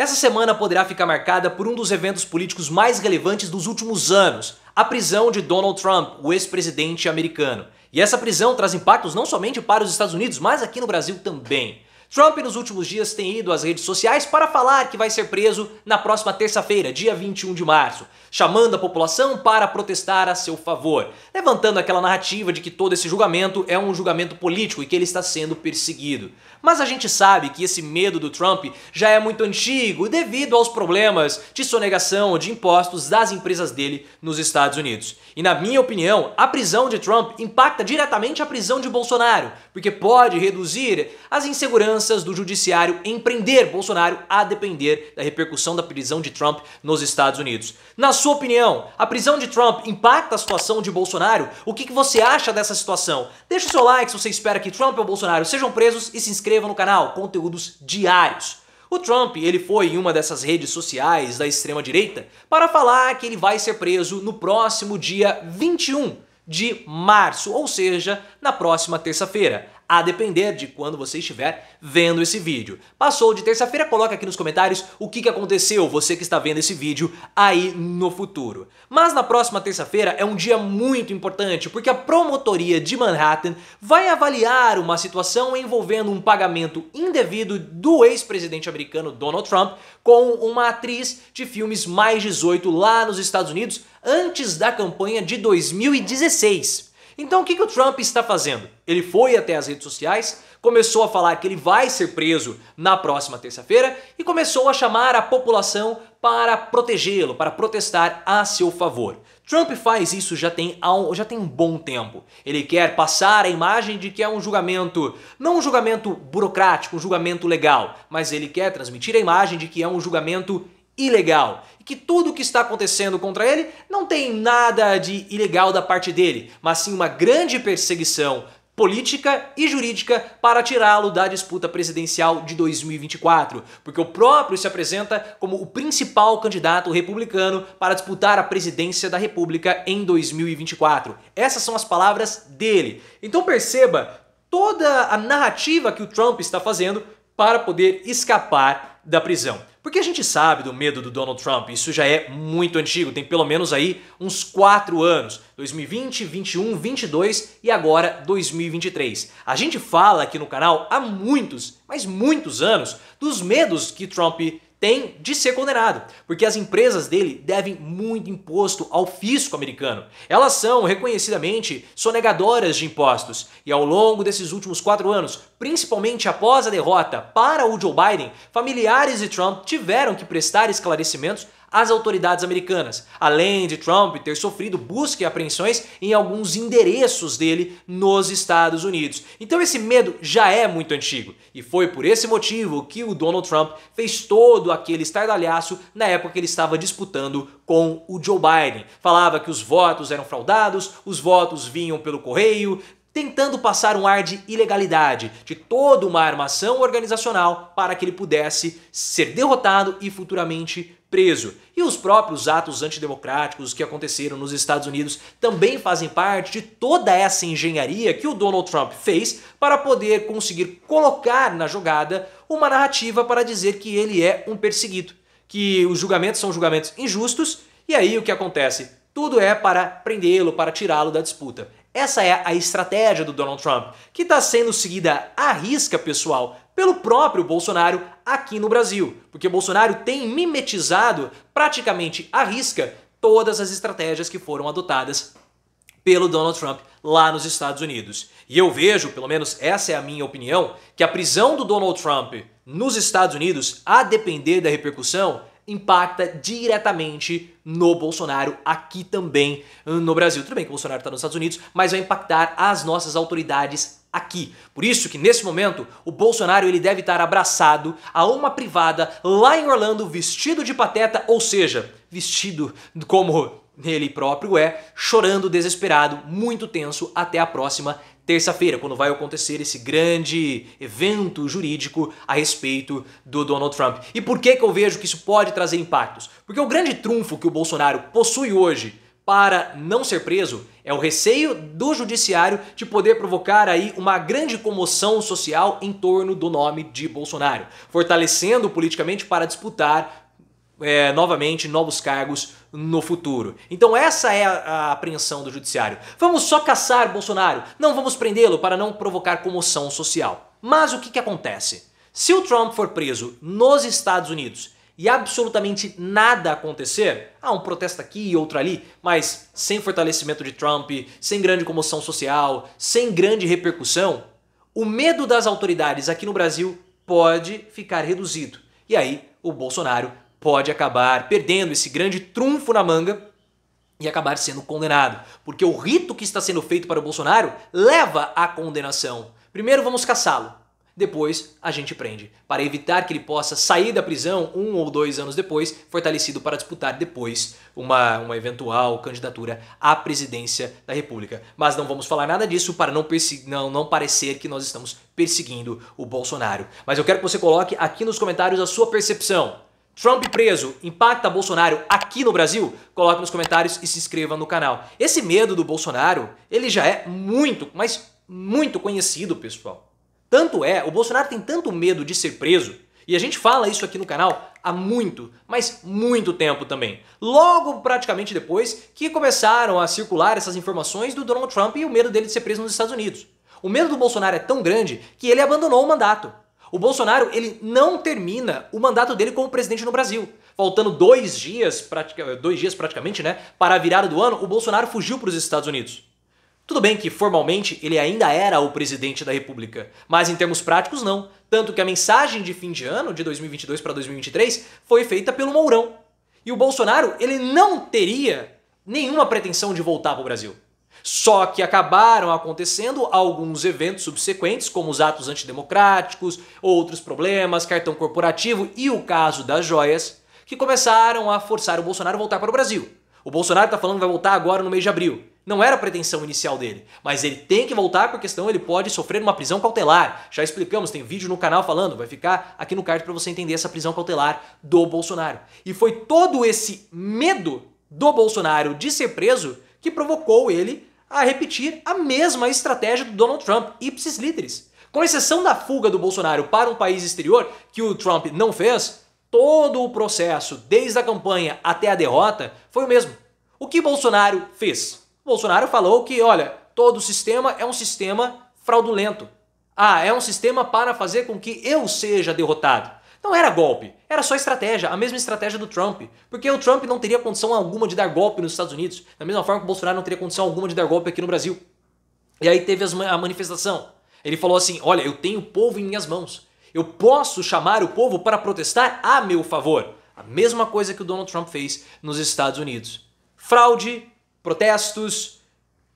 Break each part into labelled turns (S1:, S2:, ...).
S1: Essa semana poderá ficar marcada por um dos eventos políticos mais relevantes dos últimos anos, a prisão de Donald Trump, o ex-presidente americano. E essa prisão traz impactos não somente para os Estados Unidos, mas aqui no Brasil também. Trump nos últimos dias tem ido às redes sociais para falar que vai ser preso na próxima terça-feira, dia 21 de março, chamando a população para protestar a seu favor, levantando aquela narrativa de que todo esse julgamento é um julgamento político e que ele está sendo perseguido. Mas a gente sabe que esse medo do Trump já é muito antigo devido aos problemas de sonegação de impostos das empresas dele nos Estados Unidos. E na minha opinião, a prisão de Trump impacta diretamente a prisão de Bolsonaro, porque pode reduzir as inseguranças do judiciário em prender Bolsonaro a depender da repercussão da prisão de Trump nos Estados Unidos. Na sua opinião, a prisão de Trump impacta a situação de Bolsonaro? O que, que você acha dessa situação? Deixa o seu like se você espera que Trump ou Bolsonaro sejam presos e se inscreva no canal, conteúdos diários. O Trump, ele foi em uma dessas redes sociais da extrema direita para falar que ele vai ser preso no próximo dia 21 de março, ou seja, na próxima terça-feira a depender de quando você estiver vendo esse vídeo. Passou de terça-feira, coloca aqui nos comentários o que, aconteceu, você que está vendo esse vídeo aí no futuro. Mas na próxima terça-feira é um dia muito importante, porque a promotoria de Manhattan vai avaliar uma situação envolvendo um pagamento indevido do ex-presidente americano Donald Trump com uma atriz de filmes mais 18 lá nos Estados Unidos antes da campanha de 2016. Então o que, que o Trump está fazendo? Ele foi até as redes sociais, começou a falar que ele vai ser preso na próxima terça-feira e começou a chamar a população para protegê-lo, para protestar a seu favor. Trump faz isso já tem, já tem um bom tempo. Ele quer passar a imagem de que é um julgamento, não um julgamento burocrático, um julgamento legal, mas ele quer transmitir a imagem de que é um julgamento ilegal. E que tudo o que está acontecendo contra ele não tem nada de ilegal da parte dele, mas sim uma grande perseguição política e jurídica para tirá-lo da disputa presidencial de 2024, porque o próprio se apresenta como o principal candidato republicano para disputar a presidência da República em 2024. Essas são as palavras dele. Então perceba toda a narrativa que o Trump está fazendo para poder escapar da prisão. Porque a gente sabe do medo do Donald Trump, isso já é muito antigo, tem pelo menos aí uns 4 anos, 2020, 21, 22 e agora 2023. A gente fala aqui no canal há muitos, mas muitos anos, dos medos que Trump tem de ser condenado, porque as empresas dele devem muito imposto ao fisco americano. Elas são reconhecidamente sonegadoras de impostos e ao longo desses últimos quatro anos, principalmente após a derrota para o Joe Biden, familiares de Trump tiveram que prestar esclarecimentos às autoridades americanas, além de Trump ter sofrido busca e apreensões em alguns endereços dele nos Estados Unidos. Então esse medo já é muito antigo e foi por esse motivo que o Donald Trump fez todo aquele estardalhaço na época que ele estava disputando com o Joe Biden. Falava que os votos eram fraudados, os votos vinham pelo correio, tentando passar um ar de ilegalidade, de toda uma armação organizacional para que ele pudesse ser derrotado e futuramente preso. E os próprios atos antidemocráticos que aconteceram nos Estados Unidos também fazem parte de toda essa engenharia que o Donald Trump fez para poder conseguir colocar na jogada uma narrativa para dizer que ele é um perseguido, que os julgamentos são julgamentos injustos e aí o que acontece? Tudo é para prendê-lo, para tirá-lo da disputa. Essa é a estratégia do Donald Trump, que está sendo seguida à risca, pessoal, pelo próprio Bolsonaro aqui no Brasil. Porque Bolsonaro tem mimetizado praticamente à risca todas as estratégias que foram adotadas pelo Donald Trump lá nos Estados Unidos. E eu vejo, pelo menos essa é a minha opinião, que a prisão do Donald Trump nos Estados Unidos, a depender da repercussão, impacta diretamente no Bolsonaro aqui também no Brasil. Tudo bem que o Bolsonaro está nos Estados Unidos, mas vai impactar as nossas autoridades aqui. Por isso que nesse momento o Bolsonaro ele deve estar abraçado a uma privada lá em Orlando vestido de pateta, ou seja, vestido como ele próprio é, chorando desesperado, muito tenso até a próxima terça-feira, quando vai acontecer esse grande evento jurídico a respeito do Donald Trump. E por que, que eu vejo que isso pode trazer impactos? Porque o grande trunfo que o Bolsonaro possui hoje para não ser preso é o receio do judiciário de poder provocar aí uma grande comoção social em torno do nome de Bolsonaro, fortalecendo politicamente para disputar é, novamente novos cargos no futuro. Então essa é a, a apreensão do judiciário. Vamos só caçar Bolsonaro, não vamos prendê-lo para não provocar comoção social. Mas o que, que acontece? Se o Trump for preso nos Estados Unidos e absolutamente nada acontecer, ah, um protesto aqui e outro ali, mas sem fortalecimento de Trump, sem grande comoção social, sem grande repercussão, o medo das autoridades aqui no Brasil pode ficar reduzido. E aí o Bolsonaro pode acabar perdendo esse grande trunfo na manga e acabar sendo condenado, porque o rito que está sendo feito para o Bolsonaro leva à condenação. Primeiro vamos caçá-lo, depois a gente prende, para evitar que ele possa sair da prisão um ou dois anos depois, fortalecido para disputar depois uma, uma eventual candidatura à presidência da República. Mas não vamos falar nada disso para não, não, não parecer que nós estamos perseguindo o Bolsonaro. Mas eu quero que você coloque aqui nos comentários a sua percepção. Trump preso impacta Bolsonaro aqui no Brasil? Coloque nos comentários e se inscreva no canal. Esse medo do Bolsonaro, ele já é muito, mas muito conhecido, pessoal. Tanto é, o Bolsonaro tem tanto medo de ser preso, e a gente fala isso aqui no canal há muito, mas muito tempo também. Logo, praticamente depois, que começaram a circular essas informações do Donald Trump e o medo dele de ser preso nos Estados Unidos. O medo do Bolsonaro é tão grande que ele abandonou o mandato. O Bolsonaro ele não termina o mandato dele como presidente no Brasil. Faltando dois dias, dois dias praticamente, né, para a virada do ano, o Bolsonaro fugiu para os Estados Unidos. Tudo bem que formalmente ele ainda era o presidente da República, mas em termos práticos não. Tanto que a mensagem de fim de ano, de 2022 para 2023, foi feita pelo Mourão. E o Bolsonaro, ele não teria nenhuma pretensão de voltar para o Brasil. Só que acabaram acontecendo alguns eventos subsequentes, como os atos antidemocráticos, outros problemas, cartão corporativo e o caso das joias, que começaram a forçar o Bolsonaro a voltar para o Brasil. O Bolsonaro está falando que vai voltar agora no mês de abril. Não era a pretensão inicial dele, mas ele tem que voltar por questão ele pode sofrer uma prisão cautelar. Já explicamos, tem vídeo no canal falando, vai ficar aqui no card para você entender essa prisão cautelar do Bolsonaro. E foi todo esse medo do Bolsonaro de ser preso que provocou ele a repetir a mesma estratégia do Donald Trump, ipsis literis. Com exceção da fuga do Bolsonaro para um país exterior, que o Trump não fez, todo o processo, desde a campanha até a derrota, foi o mesmo. O que Bolsonaro fez? Bolsonaro falou que, olha, todo sistema é um sistema fraudulento. Ah, é um sistema para fazer com que eu seja derrotado. Não era golpe, era só estratégia, a mesma estratégia do Trump. Porque o Trump não teria condição alguma de dar golpe nos Estados Unidos, da mesma forma que o Bolsonaro não teria condição alguma de dar golpe aqui no Brasil. E aí teve a manifestação. Ele falou assim: Olha, eu tenho o povo em minhas mãos. Eu posso chamar o povo para protestar a meu favor. A mesma coisa que o Donald Trump fez nos Estados Unidos. Fraude, protestos,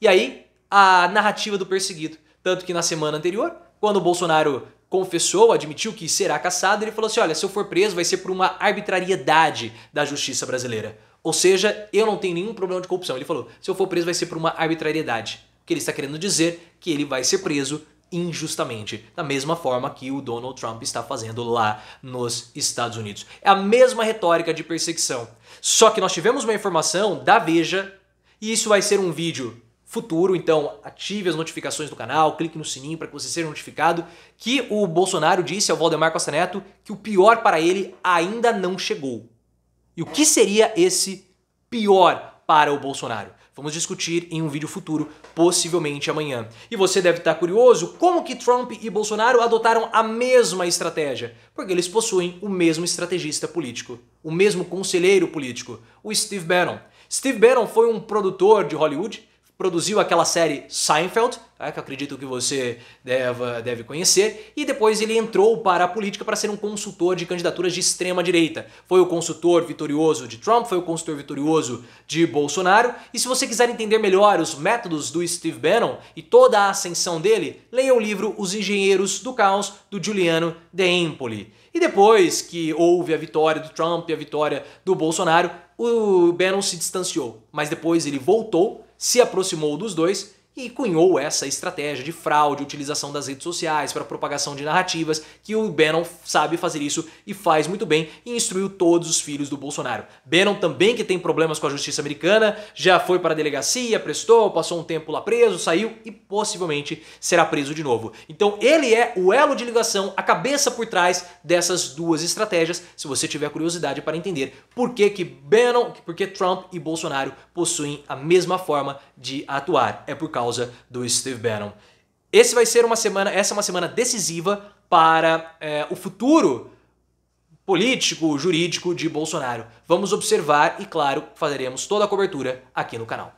S1: e aí a narrativa do perseguido. Tanto que na semana anterior, quando o Bolsonaro confessou, admitiu que será caçado, ele falou assim: olha, se eu for preso vai ser por uma arbitrariedade da justiça brasileira. Ou seja, eu não tenho nenhum problema de corrupção. Ele falou: se eu for preso vai ser por uma arbitrariedade. O que ele está querendo dizer que ele vai ser preso injustamente, da mesma forma que o Donald Trump está fazendo lá nos Estados Unidos. É a mesma retórica de perseguição. Só que nós tivemos uma informação da Veja e isso vai ser um vídeo futuro, então ative as notificações do canal, clique no sininho para que você seja notificado que o Bolsonaro disse ao Valdemar Costa Neto que o pior para ele ainda não chegou. E o que seria esse pior para o Bolsonaro? Vamos discutir em um vídeo futuro, possivelmente amanhã. E você deve estar curioso como que Trump e Bolsonaro adotaram a mesma estratégia, porque eles possuem o mesmo estrategista político, o mesmo conselheiro político, o Steve Bannon. Steve Bannon foi um produtor de Hollywood, produziu aquela série Seinfeld, tá, que eu acredito que você deve, deve conhecer, e depois ele entrou para a política para ser um consultor de candidaturas de extrema direita. Foi o consultor vitorioso de Trump, foi o consultor vitorioso de Bolsonaro, e se você quiser entender melhor os métodos do Steve Bannon e toda a ascensão dele, leia o livro Os Engenheiros do Caos, do Giuliano De Empoli. E depois que houve a vitória do Trump e a vitória do Bolsonaro, o Bannon se distanciou, mas depois ele voltou, se aproximou dos dois e cunhou essa estratégia de fraude, utilização das redes sociais para propagação de narrativas, que o Bannon sabe fazer isso e faz muito bem e instruiu todos os filhos do Bolsonaro. Bannon também que tem problemas com a justiça americana, já foi para a delegacia, prestou, passou um tempo lá preso, saiu e possivelmente será preso de novo. Então ele é o elo de ligação, a cabeça por trás dessas duas estratégias, se você tiver curiosidade para entender por que que Bannon, por que Trump e Bolsonaro possuem a mesma forma de atuar. É por causa do Steve Bannon. Esse vai ser uma semana, essa é uma semana decisiva para é, o futuro político, jurídico de Bolsonaro. Vamos observar e, claro, faremos toda a cobertura aqui no canal.